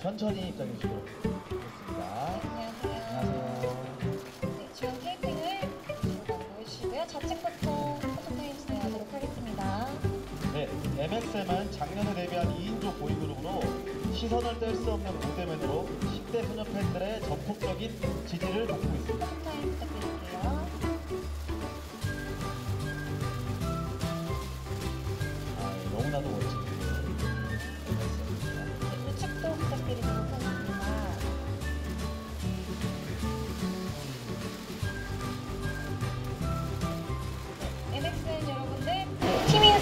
천천히 입장해 주시도록 하겠습니다. 안녕하세요. 안녕하세요. 네, 지금 테이핑을 바로 보여주시고요. 좌측부터 포토타임 진행하도록 하겠습니다. 네, MXM은 작년에 데뷔한 2인조 보이그룹으로 시선을 뗄 수 없는 무대맨으로 10대 소녀 팬들의 전폭적인 지지를 받고 있습니다.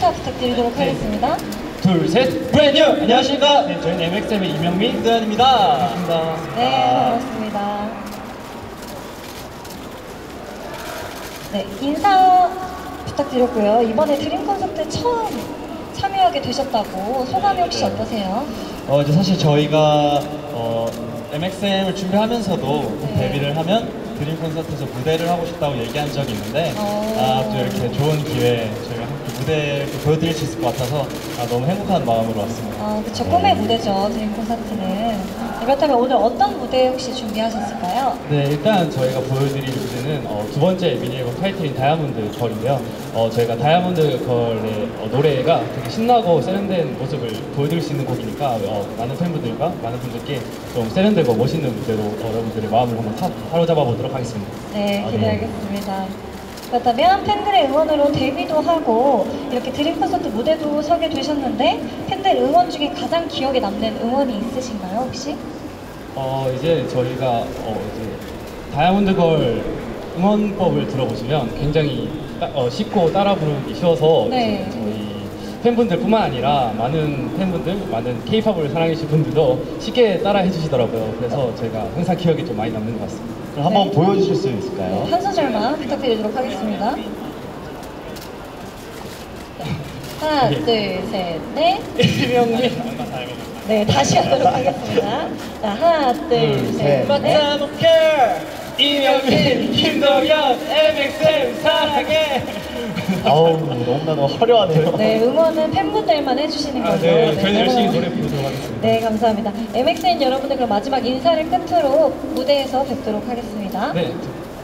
인사 부탁드리도록 네. 하겠습니다. 둘, 셋, 브랜뉴! 안녕하십니까? 네, 저희는 MXM의 임영민, 김동현입니다. 반갑습니다. 네, 반갑습니다. 네, 인사 부탁드렸고요. 이번에 드림 콘서트 처음 참여하게 되셨다고 소감이 혹시 네. 어떠세요? 어, 이제 사실 저희가 어, MXM을 준비하면서도 네. 데뷔를 하면 드림 콘서트에서 무대를 하고 싶다고 얘기한 적이 있는데 어. 아, 또 이렇게 좋은 기회 저희가 무대를 보여드릴 수 있을 것 같아서 아, 너무 행복한 마음으로 왔습니다. 어, 그쵸. 꿈의 무대죠, 드림 콘서트는. 네, 그렇다면 오늘 어떤 무대 혹시 준비하셨을까요? 네, 일단 저희가 보여드릴 무대는 어, 두 번째 미니 앨범 타이틀인 다이아몬드 걸인데요. 어, 저희가 다이아몬드 걸의 어, 노래가 되게 신나고 세련된 모습을 보여드릴 수 있는 곡이니까 어, 많은 팬분들과 많은 분들께 좀 세련되고 멋있는 무대로 어, 여러분들의 마음을 한번 사, 사로잡아 보도록 하겠습니다. 네, 아, 네. 기대하겠습니다. 그렇다면 팬들의 응원으로 데뷔도 하고 이렇게 드림 콘서트 무대도 서게 되셨는데 팬들 응원 중에 가장 기억에 남는 응원이 있으신가요, 혹시? 어, 이제 저희가 어, 이제 다이아몬드 걸 응원법을 들어보시면 굉장히 따- 어, 쉽고 따라 부르기 쉬워서 네. 저희 팬분들뿐만 아니라 많은 팬분들, 많은 K-팝을 사랑해주신 분들도 쉽게 따라 해 주시더라고요. 그래서 제가 항상 기억이 좀 많이 남는 것 같습니다. 그럼 한번 네. 보여주실 수 있을까요? 한 소절만 부탁드리도록 하겠습니다. 네. 하나, 네. 둘, 셋, 넷. 이명민 네, 다시 하도록 하겠습니다. 자, 하나, 둘, 둘, 셋, 셋, 넷. 이명민, 김도현, MXM 사랑해 아우, 너무나도 화려하네요. 네, 응원은 팬분들만 해주시는 아, 거죠. 네, 저희는 열심히 너무- 노래 부르도록 하겠습니다. 네, 감사합니다. MXN 여러분들 그럼 마지막 인사를 끝으로 무대에서 뵙도록 하겠습니다. 네,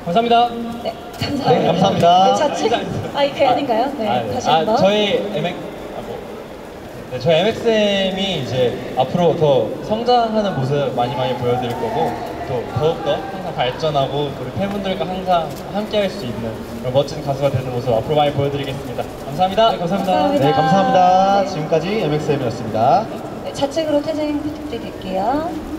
감사합니다. 네, 감사합니다. 네, 감사합니다. 네, 좌측 마이크 아닌가요? 네, 아, 네. 다시 아, 한번. 저희 MX, 아, 뭐. 네, 저희 MXM이 이제 앞으로 더 성장하는 모습 많이 많이 보여드릴 거고 또 더욱더 항상 발전하고 우리 팬분들과 항상 함께 할 수 있는 그런 멋진 가수가 되는 모습 앞으로 많이 보여드리겠습니다. 감사합니다. 네, 감사합니다. 감사합니다. 네, 감사합니다. 네. 지금까지 MXM이었습니다. 네, 좌측으로 퇴장 부탁드릴게요.